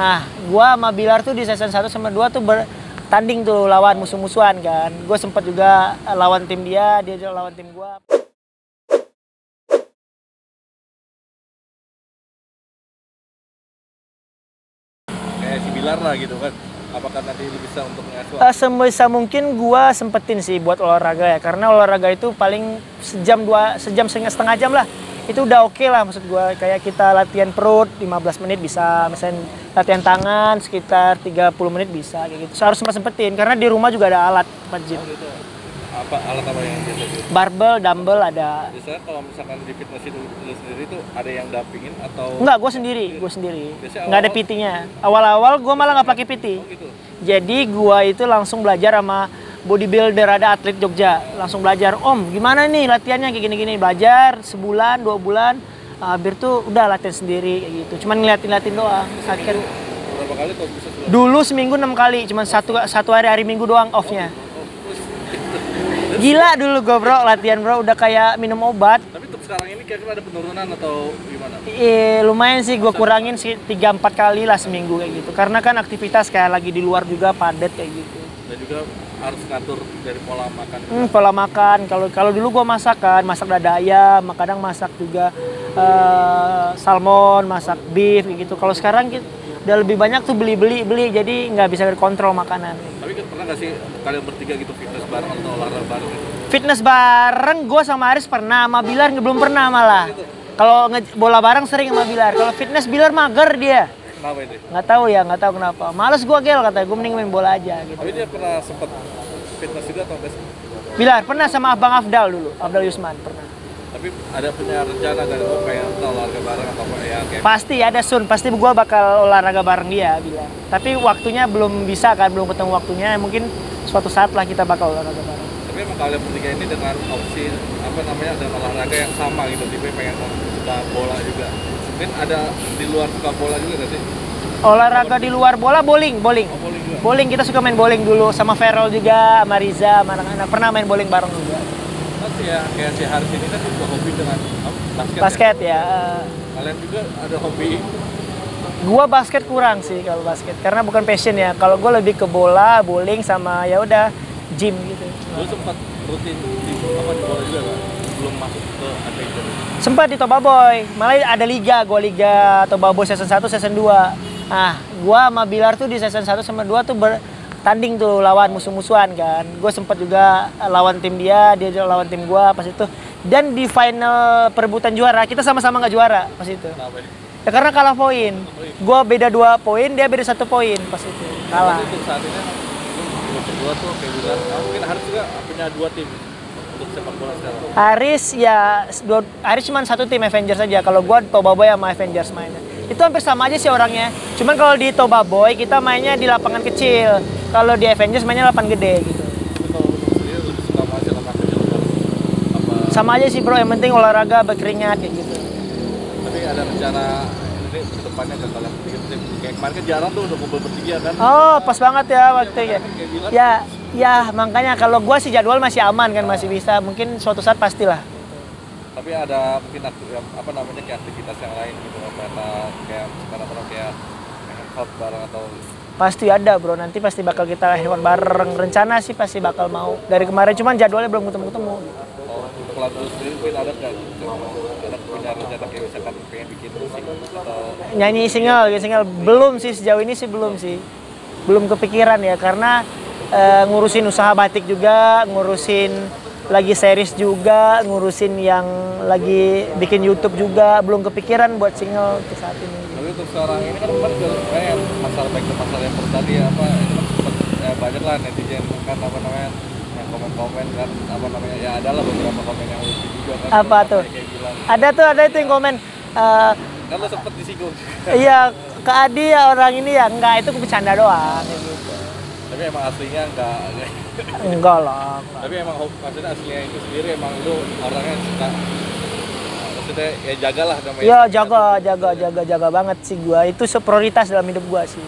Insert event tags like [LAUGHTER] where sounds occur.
Nah, gua sama Bilar tuh di season 1 sama 2 tuh bertanding tuh lawan musuh-musuhan kan. Gue sempat juga lawan tim dia, dia juga lawan tim gua. kayak si Bilar lah gitu kan apakah nanti lu bisa untuk mengasuh Uh, sebisa mungkin gua sempetin sih buat olahraga ya karena olahraga itu paling sejam dua sejam setengah jam lah itu udah oke lah maksud gua kayak kita latihan perut 15 menit bisa misalnya latihan tangan sekitar 30 menit bisa kayak gitu So, harus sempat sempetin karena di rumah juga ada alat tempat gym gitu apa alat apa yang biasa gitu barbel dumbbell ada biasanya kalau misalkan di fitness itu lu sendiri tuh ada yang dampingin atau Enggak, gue sendiri, gue sendiri. Biasanya Nggak ada PT-nya. Awal-awal gue malah nggak pakai PT. Oh, gitu Jadi gue itu langsung belajar sama bodybuilder ada atlet Jogja. Langsung belajar, om gimana nih latihannya kayak gini-gini. Belajar sebulan, dua bulan. Hampir tuh udah latihan sendiri kayak gitu. Cuman ngeliatin-ngeliatin doang. Sakit. berapa kali bisa sebulan Dulu seminggu enam kali, cuman satu satu hari hari minggu doang offnya. Gila dulu gue bro latihan bro udah kayak minum obat. tapi untuk sekarang ini kira-kira ada penurunan atau gimana Eh, lumayan sih gue kurangin sih 3-4 kali lah seminggu kayak gitu. Karena kan aktivitas kayak lagi di luar juga padat kayak gitu. Dan juga harus ngatur dari pola makan Hmm, pola makan. Kalau kalau dulu gue masak kan, masak dada ayam, kadang masak juga eh, salmon, masak beef gitu. Kalau sekarang kita udah lebih banyak tuh beli-beli beli, jadi nggak bisa kontrol makanan. tapi kan pernah nggak sih kalian bertiga gitu fitness bareng atau olahraga bareng gitu? Fitness bareng gue sama Aris pernah, sama Bilar belum pernah malah. Kalau bola bareng sering sama Bilar. Kalau fitness Bilar mager dia. Kenapa itu? Nggak tahu ya nggak tahu kenapa. Males gua gel katanya. Gue mending main bola aja gitu. Tapi dia pernah sempat fitness juga atau enggak sih? Bilar pernah sama abang Afdal dulu Afdal Yusman pernah. Tapi ada punya rencana dari oh pengen olahraga bareng atau apa ya kayak pasti ada Sun. Pasti gua bakal olahraga bareng dia bilang tapi waktunya belum bisa kan belum ketemu waktunya. Mungkin suatu saat lah kita bakal olahraga bareng. Tapi emang kalian bertiga ini dengan opsi apa namanya dengan olahraga yang sama gitu tipe pengen suka bola juga ada di luar suka bola juga nggak sih? Olahraga di luar bola bowling bowling. Oh bowling juga. Bowling kita suka main bowling dulu sama Feral juga sama Riza sama anak-anak. Pernah main bowling bareng juga. Kan sih ya kayak si Haris ini kan juga hobi dengan basket, basket ya. ya kalian juga ada hobi? Gua basket kurang sih kalau basket karena bukan passion ya. Kalau gua lebih ke bola bowling sama ya udah gym gitu. Lu sempat rutin di apa di bola juga nggak belum masuk ke adventure sempat di Toba Boy. Malah ada liga gua liga Toba Boy season 1 season 2 ah gua sama Bilar tuh di season 1 sama 2 tuh bertanding tuh lawan musuh-musuhan kan. Gue sempat juga lawan tim dia dia juga lawan tim gua pas itu. Dan di final perebutan juara kita sama-sama nggak juara pas itu. Ya karena kalah poin. Gua beda dua poin dia beda satu poin pas itu. Kalah. Saat ini tuh kayak bilang ah, mungkin Haris juga punya dua tim untuk sepak bola sekarang Aris ya dua, Aris cuma satu tim Avengers saja. Kalau gua Toba Boy sama Avengers mainnya. Itu hampir sama aja sih orangnya. Cuman kalau di Toba Boy kita mainnya di lapangan kecil. Kalau di Avengers mainnya lapangan gede gitu. Sama aja sih bro, yang penting olahraga berkeringat kayak gitu. tapi ada rencana ini ke depannya ke kalian bikin tim kayak kemarin kan jarang tuh udah kumpul bertiga kan Oh, pas banget ya waktunya. kayak bilang Ya, ya makanya kalau gua sih jadwal masih aman kan, masih bisa. Mungkin suatu saat pastilah. tapi ada mungkin akti- apa namanya kayak aktivitas yang lain gitu apa kayak sekarang orang kayak hangout bareng atau Pasti ada bro, nanti pasti bakal kita hewan bareng. Rencana sih pasti bakal mau. Dari kemarin cuman jadwalnya belum ketemu-ketemu. oh, untuk lagu sendiri mungkin ada nggak ada punya rencana kayak misalkan pengen bikin musik atau nyanyi single single belum sih sejauh ini sih belum sih belum kepikiran ya karena eh, ngurusin usaha batik juga ngurusin lagi series juga ngurusin yang lagi bikin YouTube juga. Belum kepikiran buat single untuk saat ini. Tapi untuk sekarang ini kan kemarin kayak masalah baik masalah yang tadi apa itu kan sempat ya, banyak lah netizen kan apa namanya yang komen-komen kan apa namanya ya adalah beberapa komen yang lucu juga kan Apa tuh? ada tuh ada itu yang komen eh, kan lo sempet disinggung. iya ke Adi ya orang ini ya enggak itu bercanda doang gitu tapi emang aslinya enggak enggak lah [LAUGHS] enggak. tapi emang maksudnya aslinya itu sendiri emang lu orangnya suka maksudnya ya jagalah namanya. Ya jaga jaga jaga jaga banget sih gua. Itu prioritas dalam hidup gua sih